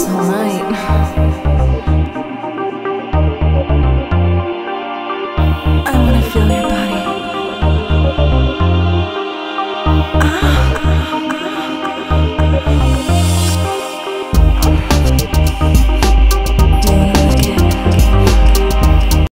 all night. I wanna feel your